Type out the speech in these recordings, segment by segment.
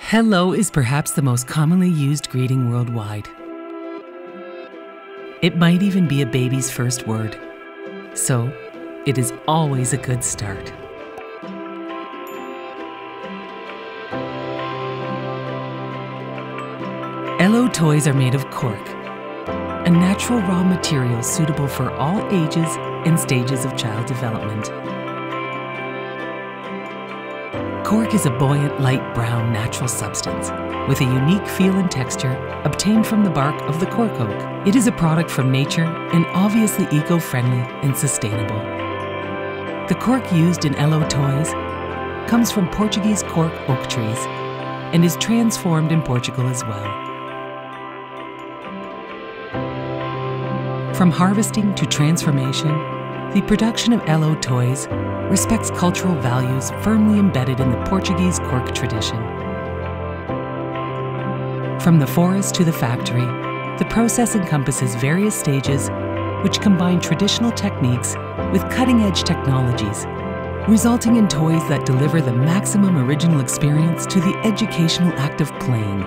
Hello is perhaps the most commonly used greeting worldwide. It might even be a baby's first word. So, it is always a good start. Elou toys are made of cork, a natural raw material suitable for all ages and stages of child development. Cork is a buoyant light brown natural substance with a unique feel and texture obtained from the bark of the cork oak. It is a product from nature and obviously eco-friendly and sustainable. The cork used in Elou toys comes from Portuguese cork oak trees and is transformed in Portugal as well. From harvesting to transformation, the production of Elou toys respects cultural values firmly embedded in the Portuguese cork tradition. From the forest to the factory, the process encompasses various stages which combine traditional techniques with cutting edge technologies, resulting in toys that deliver the maximum original experience to the educational act of playing.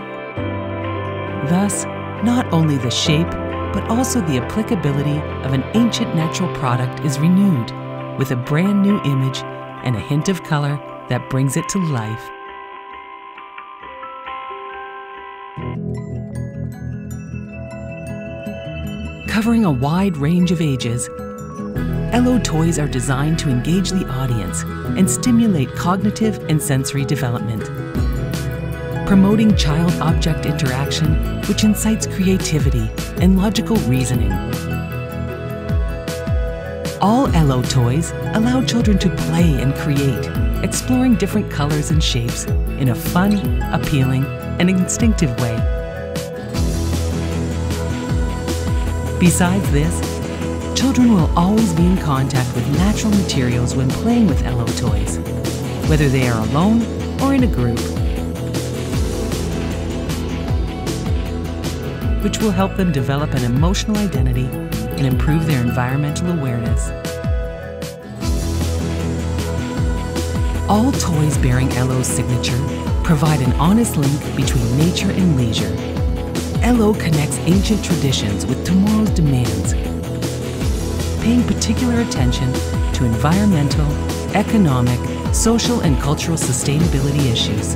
Thus, not only the shape, but also the applicability of an ancient natural product is renewed with a brand new image and a hint of color that brings it to life. Covering a wide range of ages, Elou toys are designed to engage the audience and stimulate cognitive and sensory development. Promoting child object interaction, which incites creativity and logical reasoning. All Elou toys allow children to play and create, exploring different colors and shapes in a fun, appealing, and instinctive way. Besides this, children will always be in contact with natural materials when playing with Elou toys, whether they are alone or in a group. Which will help them develop an emotional identity and improve their environmental awareness. All toys bearing Elou's signature provide an honest link between nature and leisure. Elou connects ancient traditions with tomorrow's demands, paying particular attention to environmental, economic, social, and cultural sustainability issues.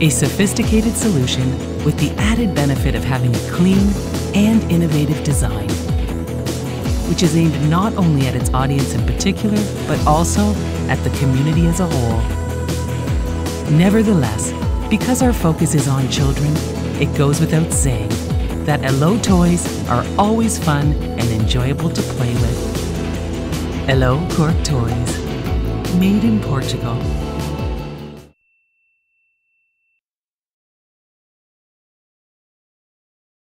A sophisticated solution with the added benefit of having a clean and innovative design, which is aimed not only at its audience in particular, but also at the community as a whole. Nevertheless, because our focus is on children, it goes without saying that Elou toys are always fun and enjoyable to play with. Elou Cork Toys, made in Portugal.